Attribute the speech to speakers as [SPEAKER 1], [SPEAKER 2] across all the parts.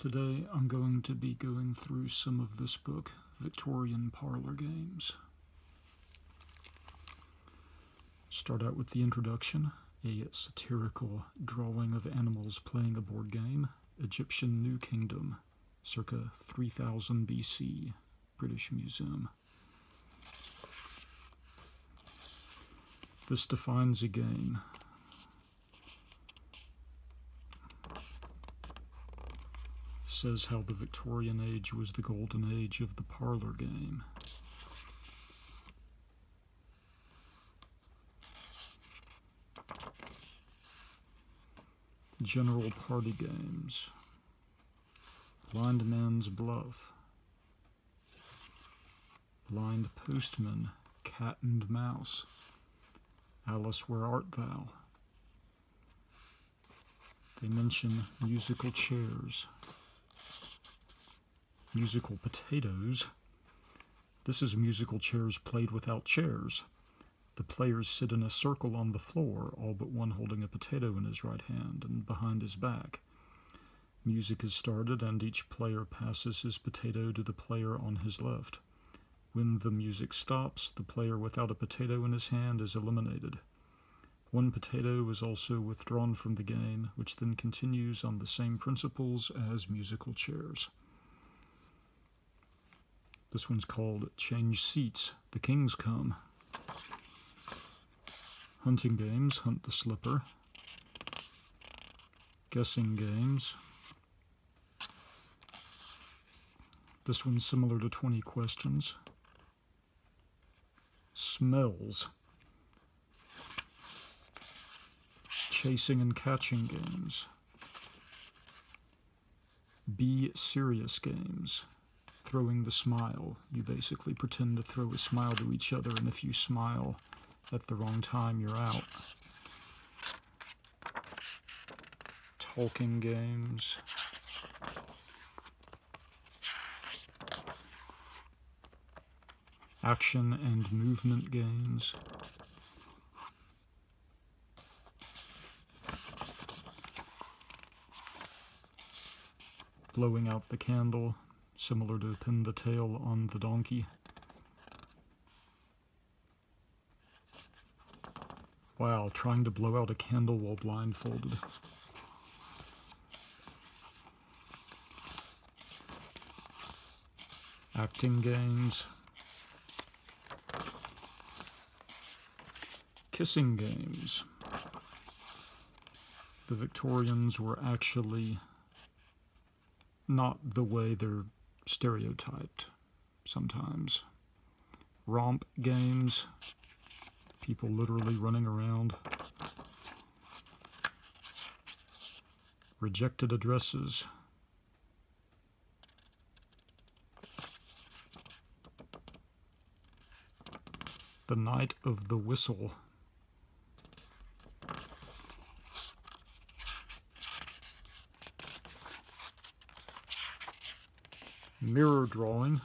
[SPEAKER 1] Today I'm going to be going through some of this book, Victorian Parlor Games. Start out with the introduction, a satirical drawing of animals playing a board game, Egyptian New Kingdom, circa 3000 BC, British Museum. This defines a game. Says how the Victorian age was the golden age of the parlor game. General party games. Blind Man's Bluff. Blind Postman, Cat and Mouse. Alice, Where Art Thou? They mention musical chairs musical potatoes. This is musical chairs played without chairs. The players sit in a circle on the floor, all but one holding a potato in his right hand and behind his back. Music is started, and each player passes his potato to the player on his left. When the music stops, the player without a potato in his hand is eliminated. One potato is also withdrawn from the game, which then continues on the same principles as musical chairs. This one's called Change Seats. The Kings Come. Hunting games, Hunt the Slipper. Guessing games. This one's similar to 20 questions. Smells. Chasing and catching games. Be serious games throwing the smile. You basically pretend to throw a smile to each other, and if you smile at the wrong time, you're out. Talking games. Action and movement games. blowing out the candle, similar to pin the tail on the donkey. Wow, trying to blow out a candle while blindfolded. Acting games. Kissing games. The Victorians were actually not the way they're stereotyped sometimes. Romp games, people literally running around. Rejected addresses. The Knight of the Whistle. Mirror drawing,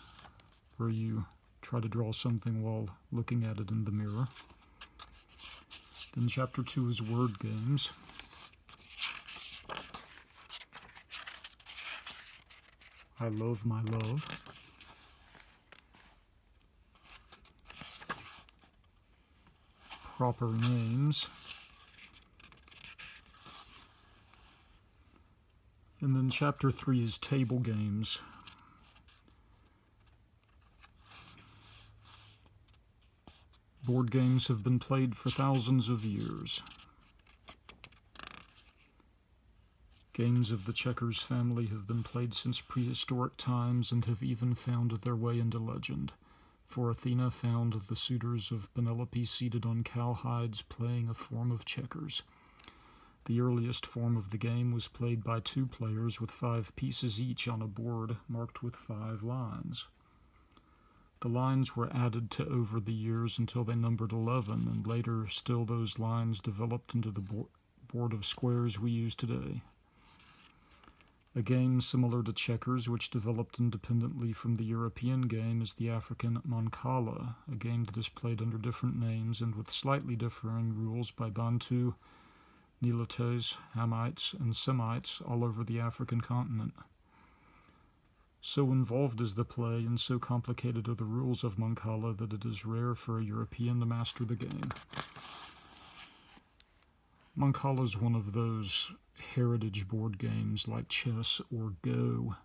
[SPEAKER 1] where you try to draw something while looking at it in the mirror. Then chapter 2 is word games. I love my love. Proper names. And then chapter 3 is table games, Board games have been played for thousands of years. Games of the checkers family have been played since prehistoric times and have even found their way into legend. For Athena found the suitors of Penelope seated on cowhides playing a form of checkers. The earliest form of the game was played by two players with five pieces each on a board marked with five lines. The lines were added to over the years until they numbered 11, and later still those lines developed into the board of squares we use today. A game similar to checkers, which developed independently from the European game, is the African Mancala, a game that is played under different names and with slightly differing rules by Bantu, Nilotes, Hamites, and Semites all over the African continent. So involved is the play and so complicated are the rules of Mancala that it is rare for a European to master the game. Mancala is one of those heritage board games like chess or Go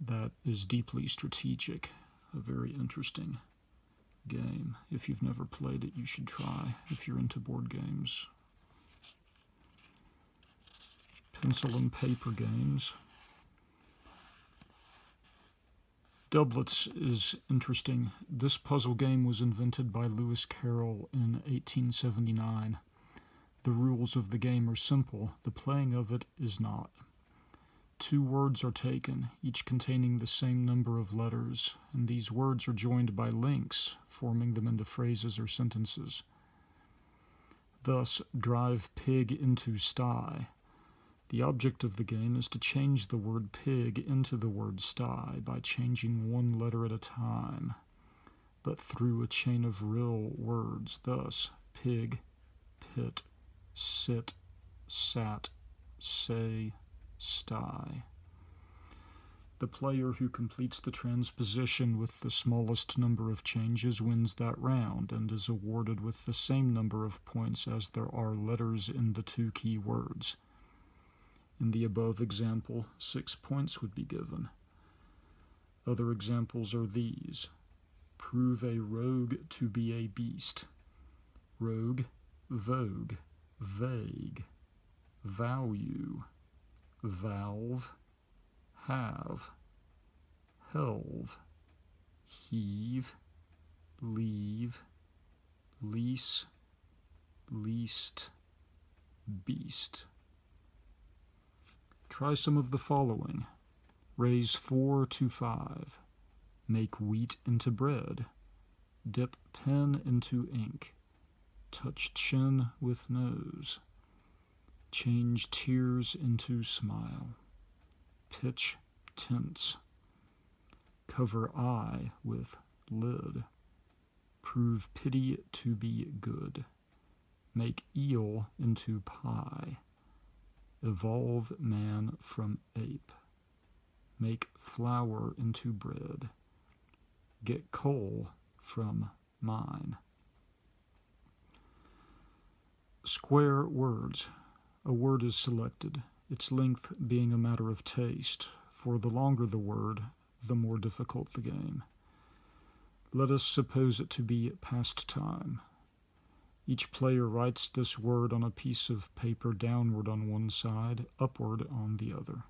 [SPEAKER 1] that is deeply strategic, a very interesting game. If you've never played it, you should try if you're into board games. Pencil and paper games. Doublets is interesting. This puzzle game was invented by Lewis Carroll in 1879. The rules of the game are simple, the playing of it is not. Two words are taken, each containing the same number of letters, and these words are joined by links, forming them into phrases or sentences. Thus, drive pig into sty the object of the game is to change the word pig into the word sty by changing one letter at a time, but through a chain of real words, thus pig, pit, sit, sat, say, sty. The player who completes the transposition with the smallest number of changes wins that round and is awarded with the same number of points as there are letters in the two key words. In the above example, six points would be given. Other examples are these. Prove a rogue to be a beast. Rogue, vogue, vague, value, valve, have, helve, heave, leave, lease, least, beast. Try some of the following. Raise four to five. Make wheat into bread. Dip pen into ink. Touch chin with nose. Change tears into smile. Pitch tense. Cover eye with lid. Prove pity to be good. Make eel into pie. Evolve man from ape. Make flour into bread. Get coal from mine. Square words. A word is selected, its length being a matter of taste, for the longer the word, the more difficult the game. Let us suppose it to be past time, each player writes this word on a piece of paper downward on one side, upward on the other.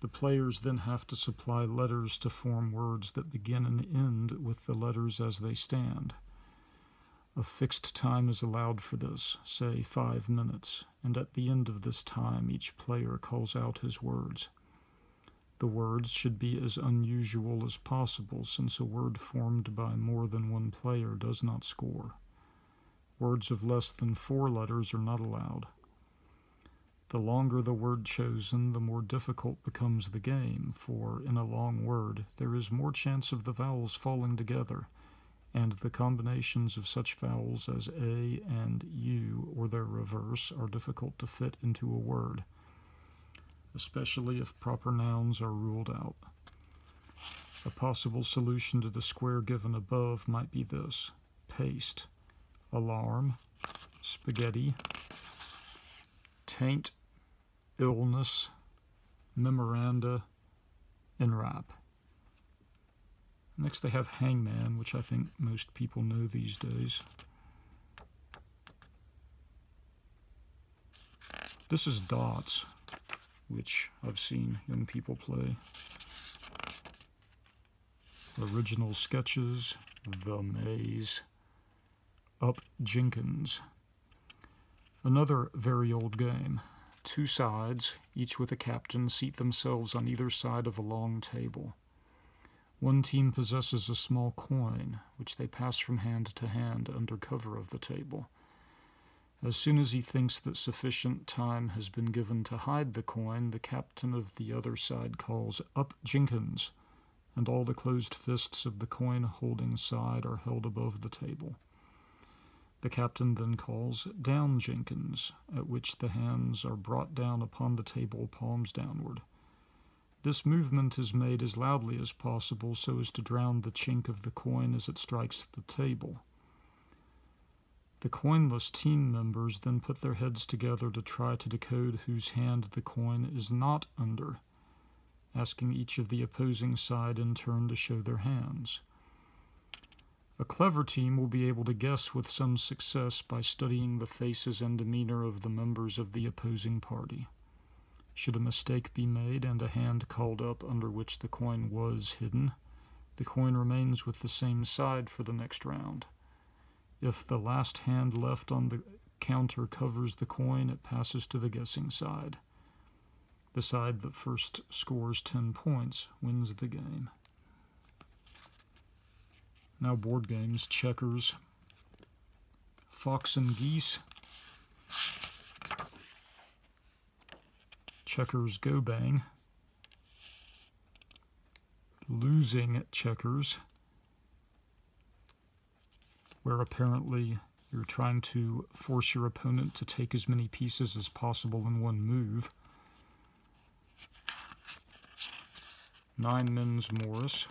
[SPEAKER 1] The players then have to supply letters to form words that begin and end with the letters as they stand. A fixed time is allowed for this, say five minutes, and at the end of this time each player calls out his words. The words should be as unusual as possible, since a word formed by more than one player does not score. Words of less than four letters are not allowed. The longer the word chosen, the more difficult becomes the game, for in a long word there is more chance of the vowels falling together, and the combinations of such vowels as a and u or their reverse are difficult to fit into a word especially if proper nouns are ruled out. A possible solution to the square given above might be this paste, alarm, spaghetti, taint, illness, memoranda, and rap. Next, they have hangman, which I think most people know these days. This is dots which I've seen young people play. Original sketches, The Maze, Up Jenkins. Another very old game. Two sides, each with a captain, seat themselves on either side of a long table. One team possesses a small coin, which they pass from hand to hand under cover of the table. As soon as he thinks that sufficient time has been given to hide the coin, the captain of the other side calls, Up Jenkins, and all the closed fists of the coin holding side are held above the table. The captain then calls, Down Jenkins, at which the hands are brought down upon the table, palms downward. This movement is made as loudly as possible so as to drown the chink of the coin as it strikes the table. The coinless team members then put their heads together to try to decode whose hand the coin is not under, asking each of the opposing side in turn to show their hands. A clever team will be able to guess with some success by studying the faces and demeanor of the members of the opposing party. Should a mistake be made and a hand called up under which the coin was hidden, the coin remains with the same side for the next round. If the last hand left on the counter covers the coin, it passes to the guessing side. The side that first scores 10 points wins the game. Now board games, checkers, fox and geese, checkers go bang, losing checkers, where apparently you're trying to force your opponent to take as many pieces as possible in one move. Nine men's Morris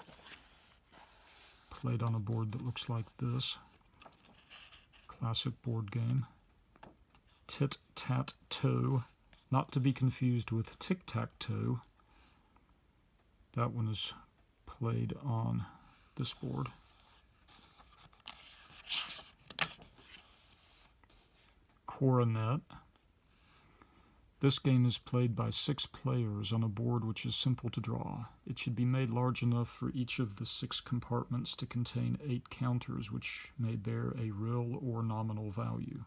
[SPEAKER 1] played on a board that looks like this. Classic board game. Tit-tat-toe, not to be confused with tic-tac-toe. That one is played on this board. Coronet. This game is played by six players on a board which is simple to draw. It should be made large enough for each of the six compartments to contain eight counters which may bear a real or nominal value.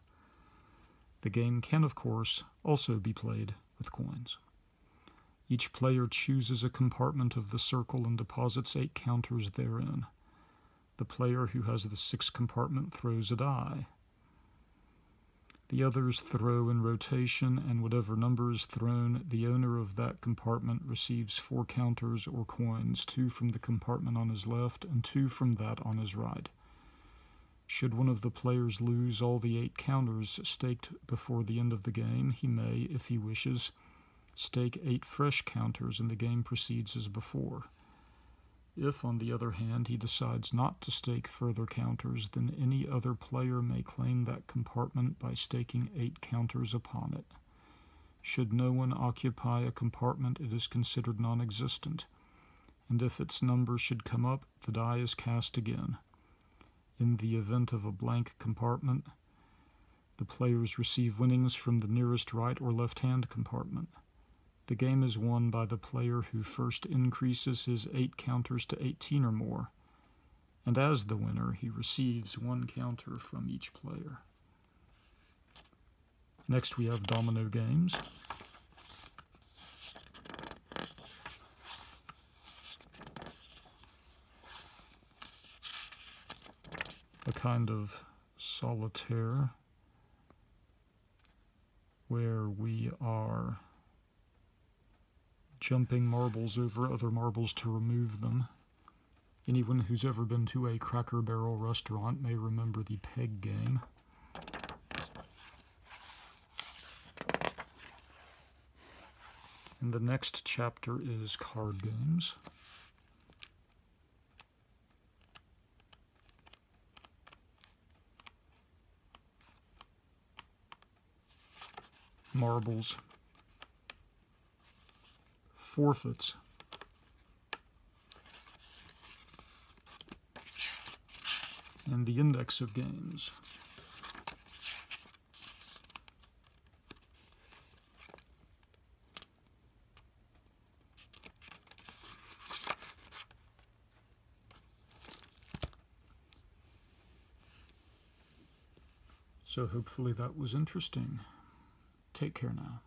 [SPEAKER 1] The game can, of course, also be played with coins. Each player chooses a compartment of the circle and deposits eight counters therein. The player who has the sixth compartment throws a die. The others throw in rotation, and whatever number is thrown, the owner of that compartment receives four counters or coins, two from the compartment on his left and two from that on his right. Should one of the players lose all the eight counters staked before the end of the game, he may, if he wishes, stake eight fresh counters and the game proceeds as before. If, on the other hand, he decides not to stake further counters, then any other player may claim that compartment by staking eight counters upon it. Should no one occupy a compartment, it is considered non existent, and if its number should come up, the die is cast again. In the event of a blank compartment, the players receive winnings from the nearest right or left hand compartment. The game is won by the player who first increases his 8 counters to 18 or more, and as the winner, he receives one counter from each player. Next, we have domino games. A kind of solitaire where we are jumping marbles over other marbles to remove them. Anyone who's ever been to a Cracker Barrel restaurant may remember the peg game. And the next chapter is card games. Marbles forfeits. And the index of games. So hopefully that was interesting. Take care now.